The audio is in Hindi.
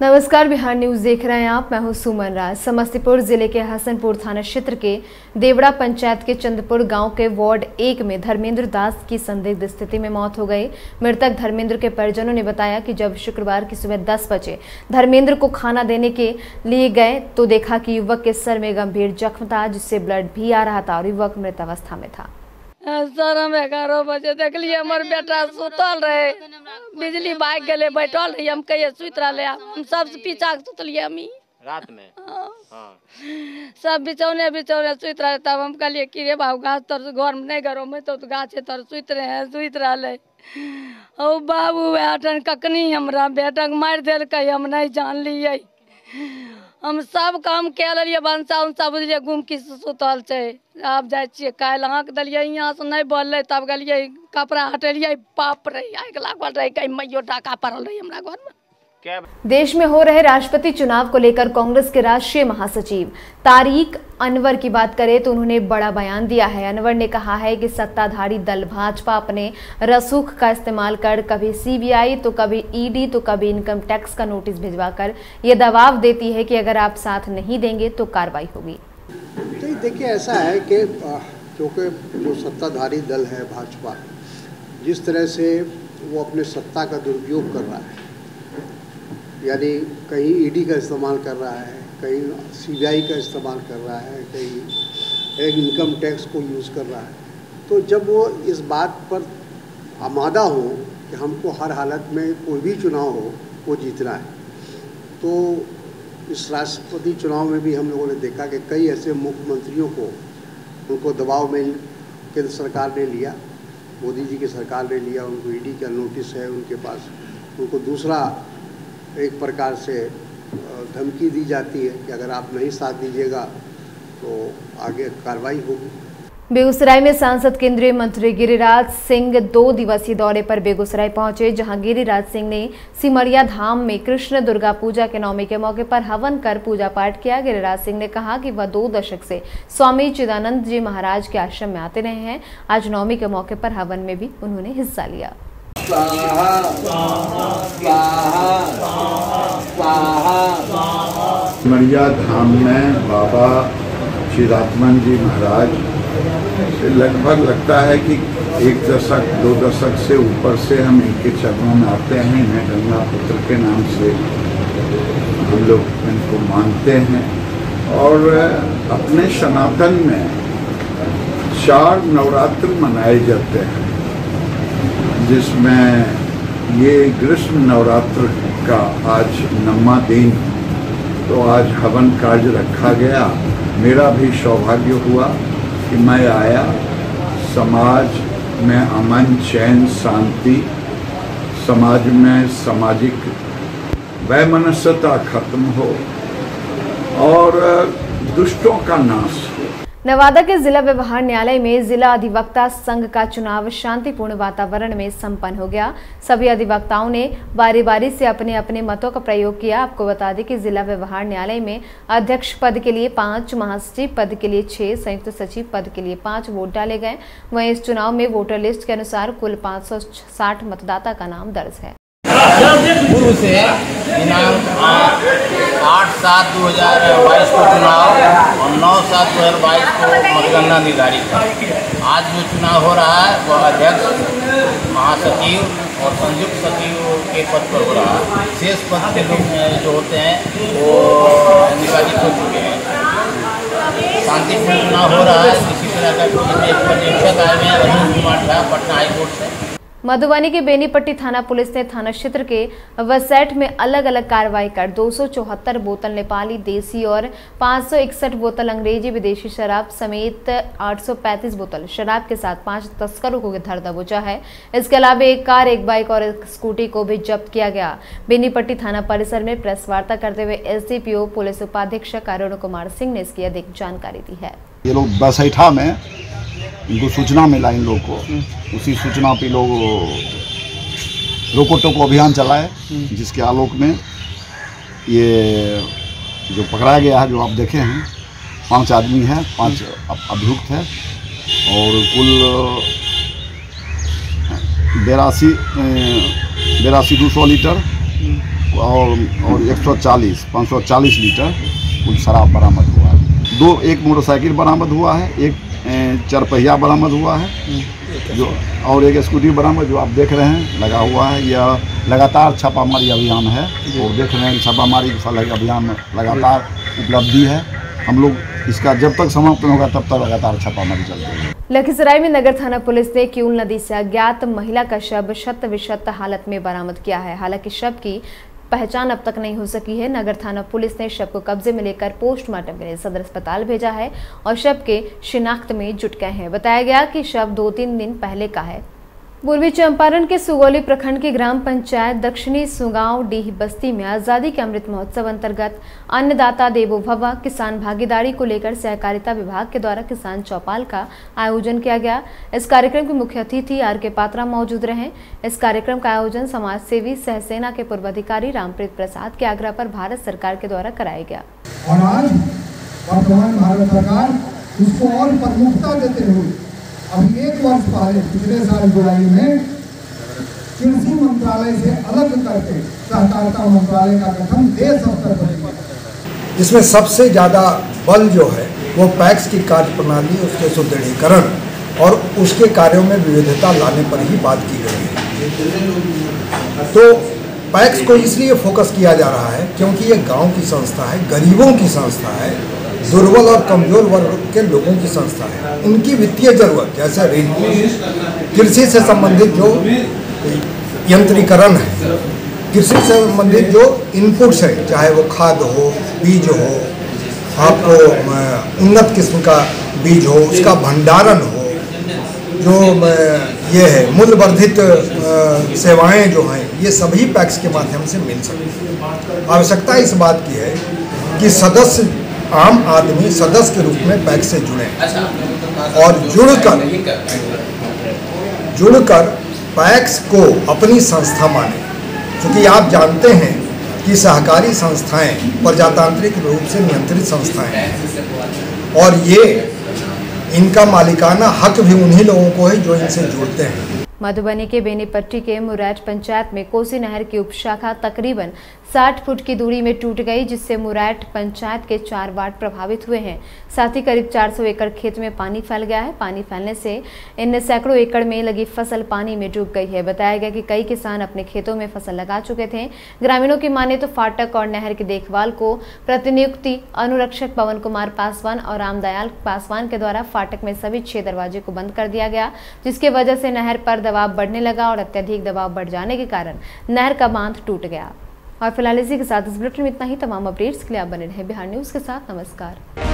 नमस्कार, बिहार न्यूज़ देख रहे हैं आप। मैं हूँ सुमन राज। समस्तीपुर ज़िले के हसनपुर थाना क्षेत्र के देवड़ा पंचायत के चंदपुर गाँव के वार्ड एक में धर्मेंद्र दास की संदिग्ध स्थिति में मौत हो गई। मृतक धर्मेंद्र के परिजनों ने बताया कि जब शुक्रवार की सुबह 10 बजे धर्मेंद्र को खाना देने के लिए गए तो देखा कि युवक के सर में गंभीर जख्म था, जिससे ब्लड भी आ रहा था और युवक मृत अवस्था में था। सर हम ग्यारह बजे देखलिए हमर बेटा सुतल रहे। बिजली भाग गए बैठल रही हम कहिए सुत रहे हम सब पीछा के सुतलिए हमी रात में? हाँ। हाँ। सब बिचौने बिचौने सुत रहे तब हम कहलिए कि रे बाबू घास तर घर में नहीं घरों में तो गाछे तर सुत रहे हैं सुत रहे ओ बाबू अटन ककनी हमरा बेटा के मारि देलकै हम नहीं जान लिए हम सब काम कए लेलिए भनसा उनसा बुझलिए गुमकी सुतल छै। आब जाइ छियै, काल्हि अहाँके देलियै, यहाँ से नहीं बोललै, तब गेलियै, कपड़ा हटेलियै, बाप रे, आगि लागल रही, कहीं मैयो डाका पड़ल रही हमरा घर में देश में हो रहे राष्ट्रपति चुनाव को लेकर कांग्रेस के राष्ट्रीय महासचिव। तारिक अनवर की बात करें तो उन्होंने बड़ा बयान दिया है। अनवर ने कहा है कि सत्ताधारी दल भाजपा अपने रसूख का इस्तेमाल कर कभी सीबीआई तो कभी ईडी तो कभी इनकम टैक्स का नोटिस भिजवाकर ये दबाव देती है कि अगर आप साथ नहीं देंगे तो कार्रवाई होगी। तो देखिए, ऐसा है कि क्योंकि जो सत्ताधारी दल है भाजपा, जिस तरह से वो अपने सत्ता का दुरुपयोग कर रहा है यानी कहीं ईडी का इस्तेमाल कर रहा है, कहीं सीबीआई का इस्तेमाल कर रहा है, कहीं एक इनकम टैक्स को यूज़ कर रहा है। तो जब वो इस बात पर आमादा हो कि हमको हर हालत में कोई भी चुनाव हो, वो जीतना है। तो इस राष्ट्रपति चुनाव में भी हम लोगों ने देखा कि कई ऐसे मुख्यमंत्रियों को उनको दबाव में केंद्र सरकार ने लिया, मोदी जी की सरकार ने लिया, उनको ईडी का नोटिस है उनके पास, उनको दूसरा एक प्रकार से धमकी दी जाती है कि अगर आप नहीं साथ दीजिएगा तो आगे कार्रवाई होगी। बेगूसराय में सांसद केंद्रीय मंत्री गिरिराज सिंह दो दिवसीय दौरे पर बेगूसराय पहुँचे जहाँ गिरिराज सिंह ने सिमरिया धाम में कृष्ण दुर्गा पूजा के नवमी के मौके पर हवन कर पूजा पाठ किया। गिरिराज सिंह ने कहा कि वह दो दशक से स्वामी चिदानंद जी महाराज के आश्रम में आते रहे हैं। आज नवमी के मौके पर हवन में भी उन्होंने हिस्सा लिया। मरिया धाम में बाबा चिदात्मन जी महाराज, लगभग लगता है कि एक दशक, दो दशक से ऊपर से हम इनके चरणों में आते हैं। इन्हें गंगा पुत्र के नाम से हम लोग इनको मानते हैं। और अपने सनातन में चार नवरात्र मनाए जाते हैं, जिसमें ये ग्रीष्म नवरात्र का आज नम्मा दिन तो आज हवन कार्य रखा गया। मेरा भी सौभाग्य हुआ कि मैं आया। समाज में अमन, चैन, शांति, समाज में सामाजिक वैमनस्यता खत्म हो और दुष्टों का नाश हो नवादा के जिला व्यवहार न्यायालय में जिला अधिवक्ता संघ का चुनाव शांतिपूर्ण वातावरण में संपन्न हो गया। सभी अधिवक्ताओं ने बारी बारी से अपने अपने मतों का प्रयोग किया। आपको बता दें कि जिला व्यवहार न्यायालय में अध्यक्ष पद के लिए पाँच, महासचिव पद के लिए छह, संयुक्त सचिव पद के लिए पाँच वोट डाले गए। वहीं इस चुनाव में वोटर लिस्ट के अनुसार कुल 560 मतदाता का नाम दर्ज है। पूर्व से दिनांक आठ सात दो हज़ार बाईस को चुनाव और नौ सात दो हज़ार बाईस को मतगणना निर्धारित है आज जो चुनाव हो रहा है, वह अध्यक्ष महासचिव और संयुक्त सचिव के पद पर हो रहा है। शेष पद के लोग जो होते हैं, वो निर्वाचित हो चुके हैं शांतिपूर्ण चुनाव हो रहा है। इसी तरह का पर्यवेक्षक आए हैं रहीम कुमार झा पटना हाईकोर्ट से मधुबनी के बेनीपट्टी थाना पुलिस ने थाना क्षेत्र के वसैट में अलग अलग कार्रवाई कर दो सौ चौहत्तर बोतल नेपाली देसी और 561 बोतल अंग्रेज़ी विदेशी शराब समेत 835 बोतल शराब के साथ पाँच तस्करों को धर दबोचा है। इसके अलावा एक कार, एक बाइक और एक स्कूटी को भी जब्त किया गया। बेनीपट्टी थाना परिसर में प्रेस वार्ता करते हुए एसडीपीओ पुलिस उपाधीक्षक अरुण कुमार सिंह ने इसकी अधिक जानकारी दी है। ये लोग बसैठा में इनको सूचना मिला इन लोग को। उसी सूचना पे लोग रोको टोको अभियान चलाए जिसके आलोक में ये जो पकड़ा गया है जो आप देखे हैं पाँच आदमी हैं पाँच अभियुक्त हैं और कुल बेरासी बेरासी दो सौ लीटर और और 140 540 लीटर कुल शराब बरामद हुआ है। दो एक मोटरसाइकिल बरामद हुआ है एक चारपहिया बरामद हुआ है। जो और एक स्कूटी बरामद जो आप देख रहे हैं, लगा हुआ है। यह लगातार छापामारी अभियान है। और देख रहे हैं, छापामारी अभियान लगातार उपलब्धि है। हम लोग इसका जब तक समाप्त होगा, तब तक लगातार छापामारी चलती है लखीसराय में नगर थाना पुलिस ने क्यूल नदी से अज्ञात महिला का शव शत विशत हालत में बरामद किया है। हालाँकि शव की पहचान अब तक नहीं हो सकी है। नगर थाना पुलिस ने शव को कब्जे में लेकर पोस्टमार्टम के लिए सदर अस्पताल भेजा है और शव के शिनाख्त में जुट गए हैं। बताया गया कि शव दो तीन दिन पहले का है। पूर्वी चंपारण के सुगौली प्रखंड की ग्राम पंचायत दक्षिणी सुगांव डीह बस्ती में आज़ादी के अमृत महोत्सव अंतर्गत अन्नदाता देवो भवा, किसान भागीदारी को लेकर सहकारिता विभाग के द्वारा किसान चौपाल का आयोजन किया गया। इस कार्यक्रम के मुख्य अतिथि आर के पात्रा मौजूद रहे। इस कार्यक्रम का आयोजन समाज सेवी सहसेना के पूर्व अधिकारी रामप्रीत प्रसाद के आग्रह पर भारत सरकार के द्वारा कराया गया। और आज वर्तमान भारत सरकार उसको और प्रमुखता देते हुए अभी एक वर्ष पहले पिछले साल जुलाई में कृषि मंत्रालय से अलग करके सहकारिता मंत्रालय का गठन देश स्तर पर इसमें सबसे ज़्यादा बल जो है, वो पैक्स की कार्य प्रणाली उसके सुदृढ़ीकरण और उसके कार्यों में विविधता लाने पर ही बात की गई है। तो पैक्स को इसलिए फोकस किया जा रहा है क्योंकि ये गाँव की संस्था है, गरीबों की संस्था है दुर्बल और कमज़ोर वर्ग के लोगों की संस्था है। उनकी वित्तीय ज़रूरत, जैसे ऋण, कृषि से संबंधित जो यंत्रीकरण है, कृषि से संबंधित जो इनपुट्स है, चाहे वो खाद हो, बीज हो आपको उन्नत किस्म का बीज हो, उसका भंडारण हो, जो ये है मूल्य वर्धित सेवाएँ जो हैं, ये सभी पैक्स के माध्यम से मिल सकती हैं। आवश्यकता इस बात की है कि सदस्य आम आदमी सदस्य के रूप में पैक्स से जुड़े। और जुड़कर जुड़कर पैक्स को अपनी संस्था माने। क्योंकि आप जानते हैं कि सहकारी संस्थाएँ प्रजातांत्रिक रूप से नियंत्रित संस्थाएँ हैं। और ये इनका मालिकाना हक भी उन्हीं लोगों को है जो इनसे जुड़ते हैं। मधुबनी के बेनीपट्टी के मुरैठ पंचायत में कोसी नहर की उपशाखा तकरीबन 60 फुट की दूरी में टूट गई, जिससे मुरैठ पंचायत के चार वार्ड प्रभावित हुए हैं। साथ ही करीब 400 एकड़ खेत में पानी फैल गया है। पानी फैलने से इन सैकड़ों एकड़ में लगी फ़सल पानी में डूब गई है। बताया गया कि कई किसान अपने खेतों में फ़सल लगा चुके थे। ग्रामीणों की माने तो फाटक और नहर की देखभाल को प्रतिनियुक्ति, अनुरक्षक पवन कुमार पासवान और रामदयाल पासवान के द्वारा फाटक में सभी छह दरवाजे को बंद कर दिया गया, जिसकी वजह से नहर पर दबाव बढ़ने लगा और अत्यधिक दबाव बढ़ जाने के कारण नहर का बाँध टूट गया। और फ़िलहाल इसी के साथ इस बुलेटिन में इतना ही। तमाम अपडेट्स के लिए आप बने रहे बिहार न्यूज़ के साथ। नमस्कार।